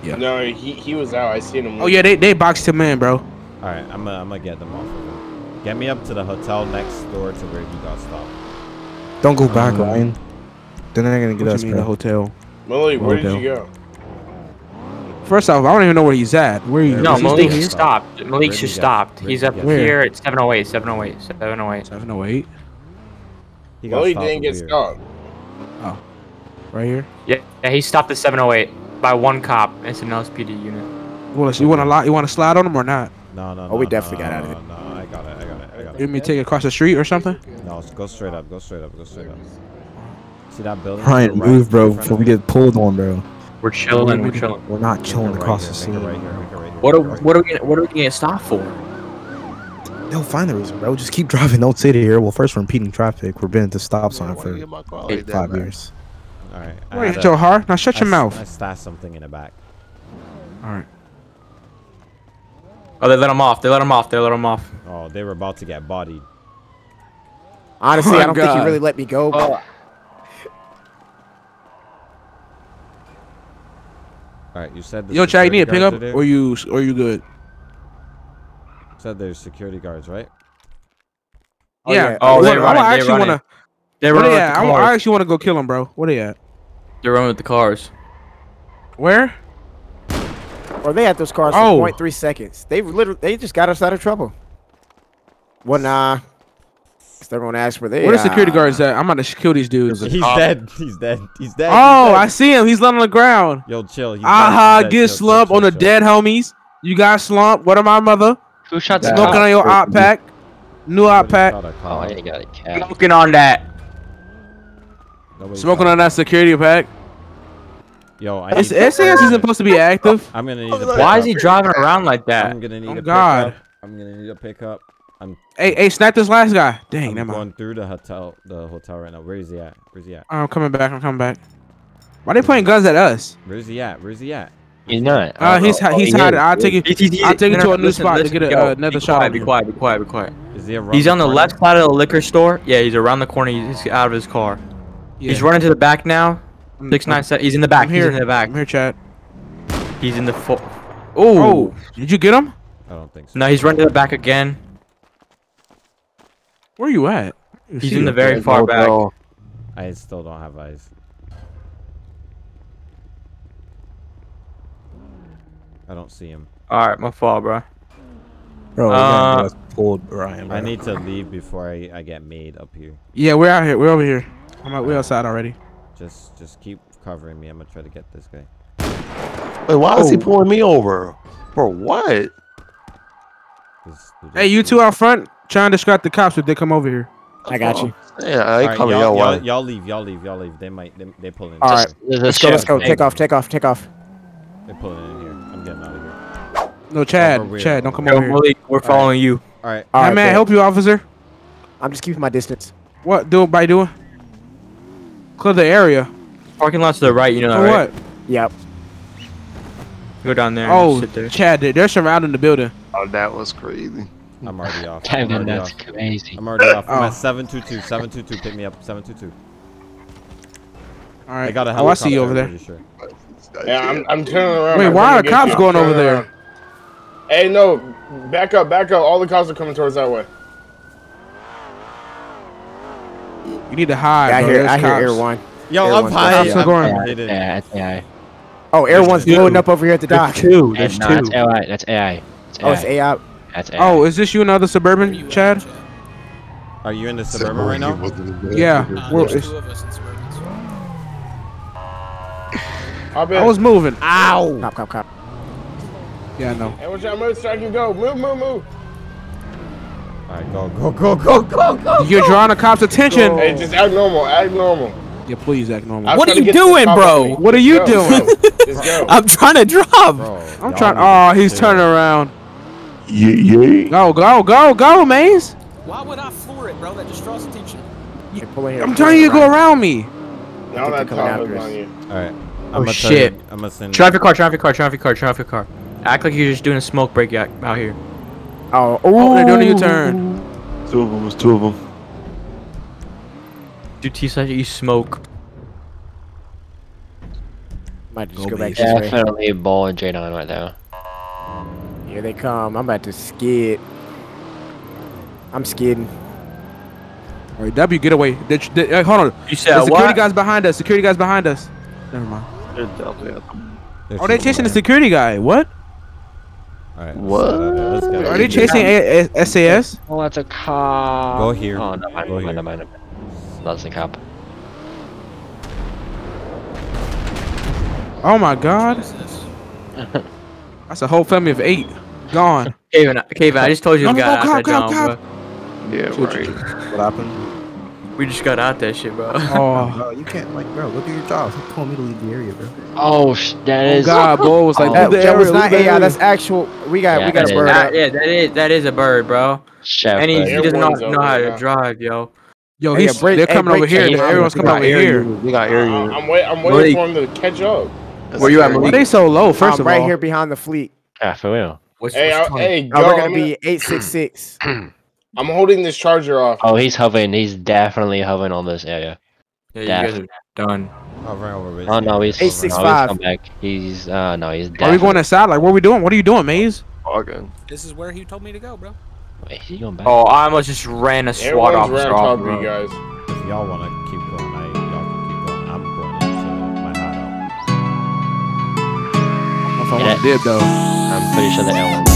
Yeah. No, he he was out. I seen him. Oh yeah, they they boxed him in, bro. Alright, I'm gonna I'm gonna get them off of him. Get me up to the hotel next door to where he got stopped. Don't go back, Um, Ryan. Then they're gonna get What us, you mean the hotel? Malik, where did you go? First off, I don't even know where he's at. Where he? No, is he Malik here? stopped. Malik Where'd just he stopped. He's up? Where? here at 708, 708, 708. Seven oh eight. He got Malik stopped didn't get here. stopped. Oh. Right here. Yeah, yeah, he stopped at 708 by one cop. It's an LSPD unit. Well, you want to lot? You want to slide on him or not? No, no, no. Oh, we no, definitely no, got out of no, it. No, I got it, I got it, I got You it. want me to take it across the street or something? No, go straight up, go straight up, go straight up. See that building? Ryan, Go right move, bro, before we get pulled on, bro. We're chilling. We're chilling. We're not Make it chilling right across the here, make it scene. right here, make it right here, What are, make it right what are we gonna, what are we gonna stop for? They'll find the reason, bro. Just keep driving. Don't sit here. Well, first we're impeding traffic. We've been at the stop sign for eight, five years. All right. I Wait, had Joe a- Now shut I your mouth. I stashed something in the back. All right. Oh, they let him off. They let him off. They let him off. Oh, they were about to get bodied. Honestly, Oh, I don't think God. he really let me go. Oh. All right, you said the Yo, Chad, you need a security guards pickup are there? or you or you good? said there's security guards, right? Oh, yeah. yeah. Oh, I they wanna- running, I they actually running. wanna. They're running they with the I, wa- I actually want to go kill them, bro. Where they at? They're running with the cars. Where? Or they had those cars Oh. for 0.3 seconds. They literally, they just got us out of trouble. Well, nah. 'Cause They're gonna ask where they. Where the security are. guards at? I'm about to kill these dudes. He's uh, dead. He's dead. He's dead. Oh, He's I see him. He's laying on the ground. Yo, chill. Aha, he's dead, get chill, chill, slumped chill, on the chill. dead homies. You got slumped. What am I, mother? Who shot the Smoking on your op pack. New op pack. Oh, cop. I ain't got a cat. Smoking on that. Nobody Smoking on that security pack. Yo, I It's need. SAS isn't supposed to be active. I'm gonna need a Why is he driving around like that? I'm gonna need Oh, a God. pickup. I'm gonna need a pickup. I'm, Hey, hey, snap this last guy. Dang, I'm never mind. going through the hotel, the hotel right now. Where is he at? Where's he at? I'm coming back. I'm coming back. Why they pointing guns at us? Where's he at? Where's he at? He's not. Uh, he's Oh, he's he hiding. is. I'll take you. He's- he's- I'll take you to a new listen, spot to listen, get a, uh, another be shot. quiet, on Be quiet. Be quiet. Be quiet. Is he around He's the on the left side of the liquor store. Yeah, he's around the corner. He's out of his car. He's running to the back now. I'm- Six nine seven. He's in the back. I'm here. He's in the back. I'm here, Chad. He's in the full. Oh, Oh. did you get him? I don't think so. No, he's running to the back again. Where are you at? I He's in the very far back. I still don't have eyes. I don't see him. All right, my fault, bro. Bro, Uh, uh, pulled Ryan. I need to leave before I, I get made up here. Yeah, we're out here. We're over here. I'm out, we're outside already. Just just keep covering me. I'm gonna try to get this guy. Wait, why is he Oh. pulling me over? For what? Hey, you two out front trying to distract the cops if they come over here. I got you. Yeah, I Alright, coming y'all, y'all, y'all leave. Y'all leave. Y'all leave. Y'all leave. They might. They, they pulling. All right, let's go. Let's go. Take off. Take off. Take off. They pulling in here. I'm getting out of here. No, Chad. Chad, don't come Yo, over here. Malik, we're following you. All right. All Hey, man, bet. help you, officer. I'm just keeping my distance. What? Do it by doing? Clear the area. Parking lot to the right. You know that, For right? what? Yep. Go down there. and Oh, sit there. Chad, they're surrounding the building. Oh, that was crazy. I'm already off. I'm Kevin, already that's off. crazy. I'm already off. I'm Oh. at 722. 722. Pick me up. 722. All right. I got a oh, I see you over there. Sure. Yeah, I'm, I'm turning around. Wait, I'm why are cops you. going over turning there? Hey, no, back up, back up. All the cops are coming towards that way. You need to hide. I hear. I hear cops. Air One. Yo, Air I'm One's high. Cops are going. Yeah, that's AI. Oh, Air One's two. blowing up over here at the dock. There's two. There's no, two. that's AI. That's AI. It's Oh, it's AI. AI. That's AI. Oh, is this you another suburban, Chad? Are you in the suburban right now? Yeah. Uh, Well, there's two of us in Suburbans. Hop in. I was moving. Ow! Cop, cop, cop. Yeah, I know. Hey, watch out, move, strike and go. Move, move, move. All right, go, go, go, go, go, go. You're drawing the cops' attention. Hey, just act normal, act normal. Yeah, please act normal. I'm What are you get to the doing, bro? What are you go, doing? Let's go. I'm trying to drop. Bro, I'm trying. need Oh, he's turning around. Yeah, yeah. Go, go, go, go, Maze. Why would I floor it, bro? That just draws attention. They're pulling here. I'm telling you to go around me. Now that coming top after is us. on you. All right. Oh, I'm gonna shit. Tell you, I'm gonna send. Traffic car, traffic car, traffic car, traffic car. Act like you're just doing a smoke break out out here. Oh, Oh, oh they're doing a ooh. U-turn. Two of them was two of them. Dude, T said you smoke. Might just Go go back beach. this way. Definitely ball and J9 right now. Here they come. I'm about to skid. I'm skidding. All right, W, get away. They, they, hey, hold on. You said the security what? guys behind us. Security guys behind us. Never mind. They're definitely at them. They're Oh, they shooting chasing the security guy. What? All right. What? Let's get out of Are here. they chasing a- a- SAS? Oh, that's a cop. Go here. Oh, no, mind, Go mind, here. mind, mind. That's a cop. Oh my God. Jesus. That's a whole family of eight. Gone. Kevin, Kevin, I just told you No, we got no, out cop, that cop, cop. Yeah, right. What happened? We just got out that shit, bro. Oh. Bro, you can't like, bro. Look at your job. He told me to leave the area, bro. Oh, sh- that Oh is. God, boy was like, Oh, That, that was not leave AI. That's actual. We got. Yeah, we got a bird. That- up. yeah, that is that is a bird, bro. Chef. And he, he doesn't know, how to drive, yo. Yo, Hey, he's, yeah, break- they're hey, coming over here. change. The everyone's coming over here. We got air I- unit. I'm, wait, I'm waiting Malik. for him to catch up. Where you at, Why Malik? they so low? First I'm of right all, here behind the fleet. Yeah, for real. What's, Hey, what's I, time? hey, Oh, we're I'm, gonna be eight six six. I'm holding this charger off. Oh, he's hovering. He's definitely hovering on this area. Yeah, you guys are done. Hovering over it. Oh no, he's Eight, six, no, five. he's come back. He's uh no, he's are we going inside? Like, what are we doing? What are you doing, Maze? Fucking. This is where he told me to go, bro. Wait, he going back? Oh, I almost just ran a SWAT Everyone's officer right on off, bro. you guys. Y'all wanna keep going, If I Yeah. want to dip though. I'm pretty sure the L one.